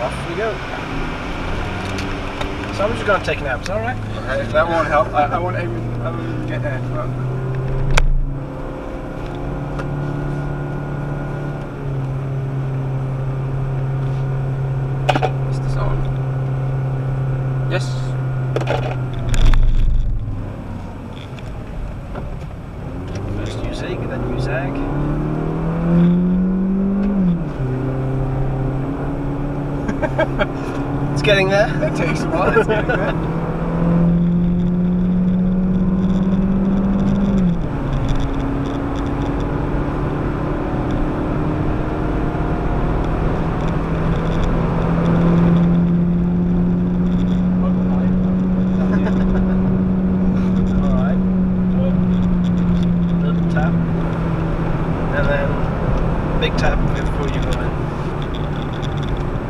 Off we go. So I'm just going to take a nap. Is that alright? Okay, that won't help. I, I want to get there. Well, Is this on? Yes. First you zig, then you zag. it's getting there. That takes a while. It's getting there. Alright. Little tap. And then big tap before you go in.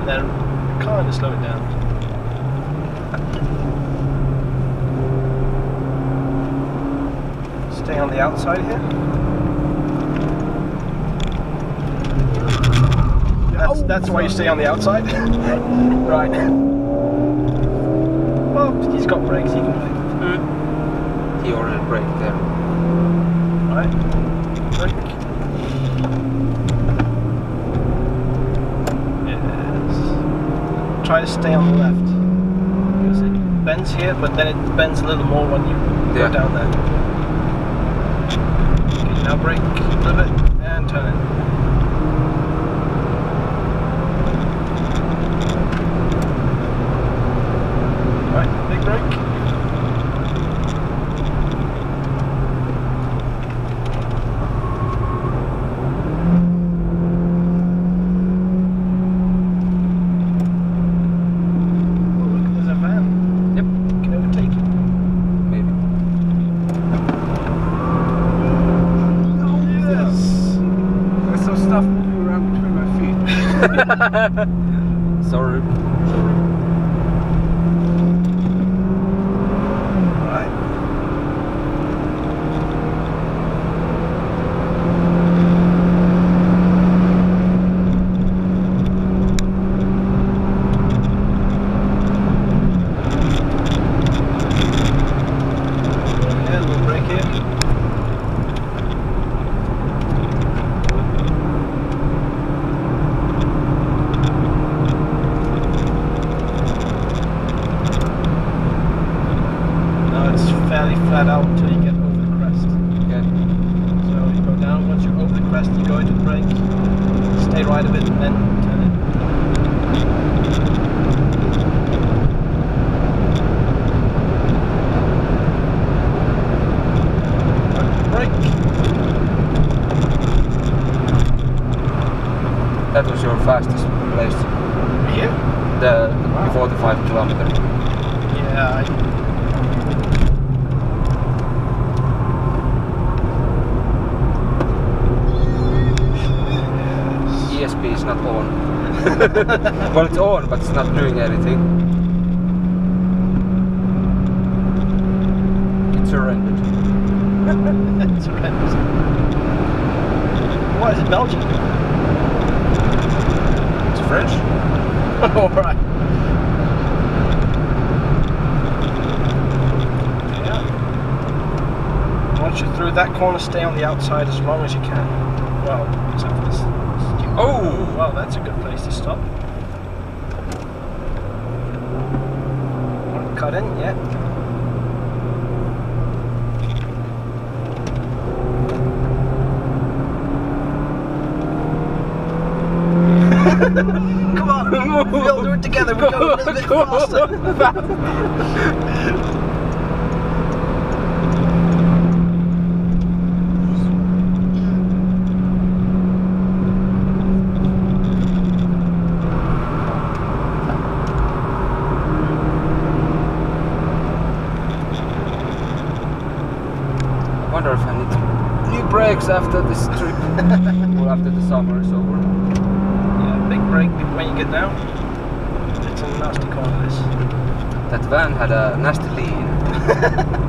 And then kind of slow it down. Stay on the outside here. That's, that's why you stay on the outside. right. Well, he's got brakes, he can do it. Hmm. He already braked there. Right. Brake. Yes. Try to stay on the left. Because it bends here, but then it bends a little more when you Yeah. go down there. Now brake little bit and turn it. Right, big brake. Oh, look, there's a van. Yep. Can overtake it. Maybe. Yes. There's some stuff moving around between my feet. Sorry. Right. Yeah, little brake here. Now it's fairly flat out until you get over the crest. Okay. So you go down, once you're over the crest, you go into the brake, stay right a bit, and then turn it. Brake. That was your fastest place. Here? The before the five kilometer. Yeah. I... Yes. ESP is not on. well, it's on, but it's not doing anything. It surrendered. It's horrendous. Why is it Belgian? It's French. Alright. Yeah. Once you're through that corner, stay on the outside as long as you can. Well, except for this. Oh! Well, that's a good place to stop. Want to cut in? Yeah. Come on, we'll do it together. We go a little bit faster. I wonder if I need after this trip. or after the summer is over. Yeah, big brake when you get down. It's a nasty corner this. That van had a nasty lean.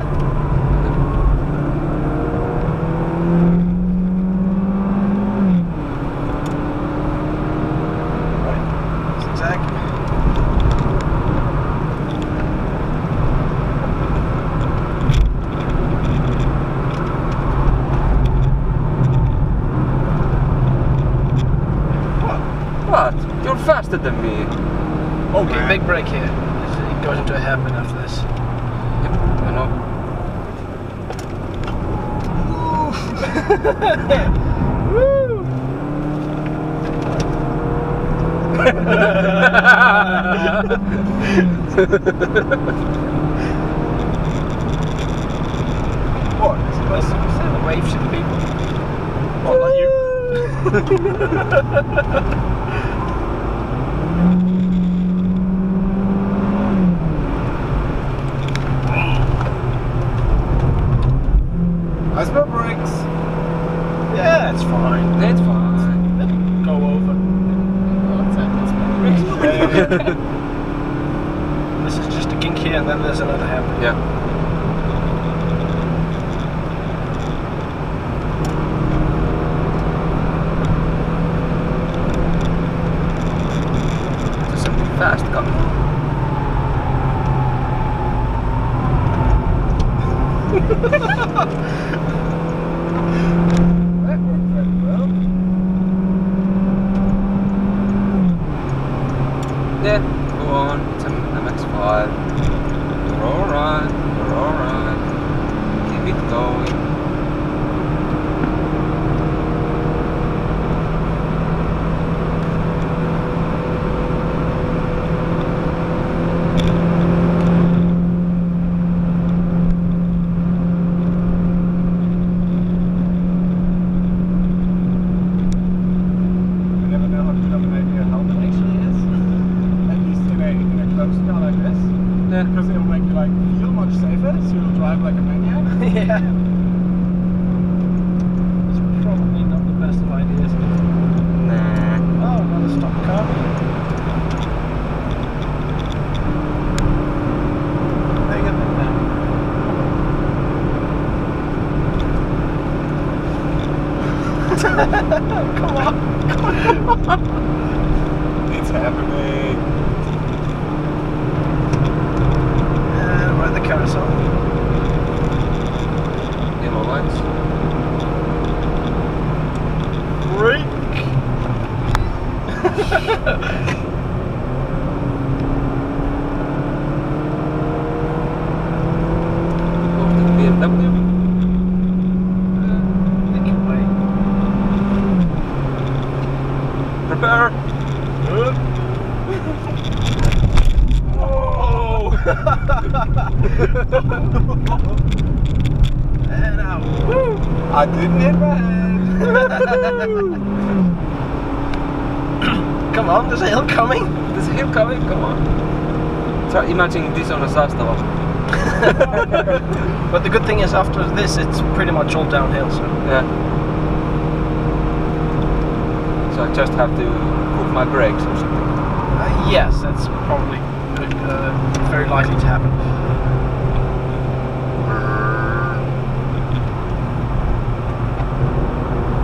Right. Zigzag. What? You're faster than me. Okay, big brake here. It goes into a hairpin after this. Yep, I know. Woo! What? Well, send a wave to the people. What, like you? I smell brakes. Yeah, it's fine. That's fine. Then go over. this is just a kink here, and then there's another hairpin. Yeah. There's something fast coming. That worked very well. Yeah, go on. It's an MX5. You're alright. You're alright. Keep it going. You never know how good of an idea a helmet actually is. At least in a, in a close car like this. Yeah. Because it will make you like feel much safer, so you'll drive like a maniac. yeah. It's probably not the best of ideas. Nah. Oh, another stop car. Bigger than that. Come on. It's happening. Uh, and ride the carousel. Yellow lights. Brake. Goes to the BMW. Make your way. Prepare. Whoa! And. Woo! I didn't hit my head. Come on, there's a hill coming. There's a hill coming. Come on. Try imagining this on a Zastava. But the good thing is, after this, it's pretty much all downhill. So Yeah. So I just have to put my brakes or something. uh, yes, that's probably uh, very likely to happen.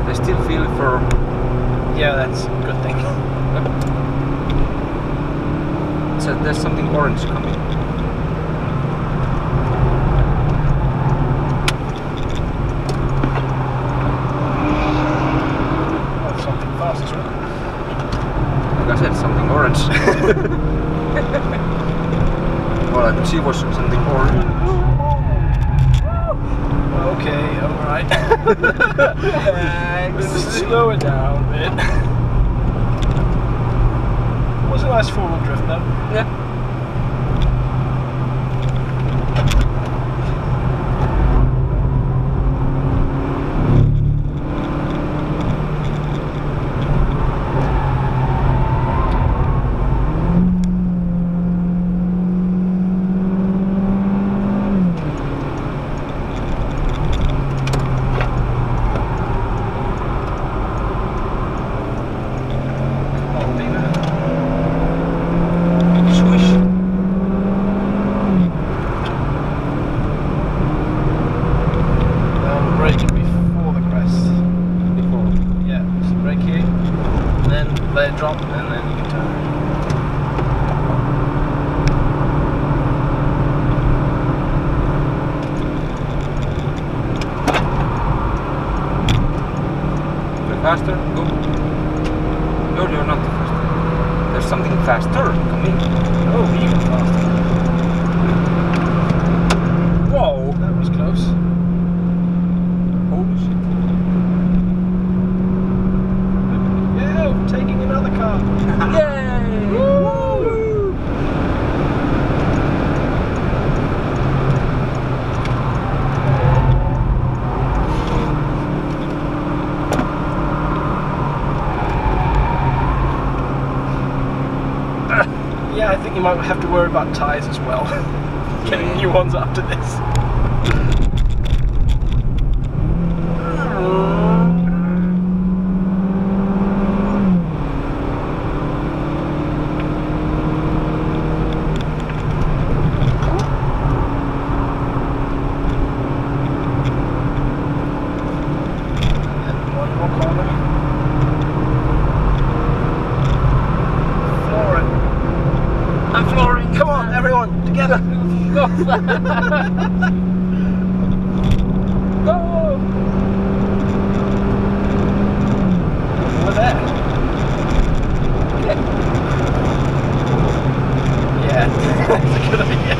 They still feel firm. Yeah, that's a good thing. So there's something orange coming. That's something fast as well. Like I said, something orange. All I could see was something orange. Slow it down a bit. Was the last four-wheel drift though. Yeah. Oh, baby. Swish. Um, brake before the crest. Before. Yeah, just brake here, and then let it drop, and then you can turn. No, you're not too fast. something faster coming. Oh, even faster. Whoa! That was close. Holy shit. Yeah, taking another car. Yay! Woo! Yeah, I think you might have to worry about tyres as well. Getting new ones after this. go What's that? Yeah, that's a good idea.